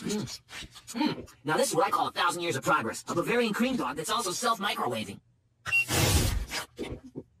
Mm. Mm. Now this is what I call a thousand years of progress. A Bavarian cream dog that's also self-microwaving.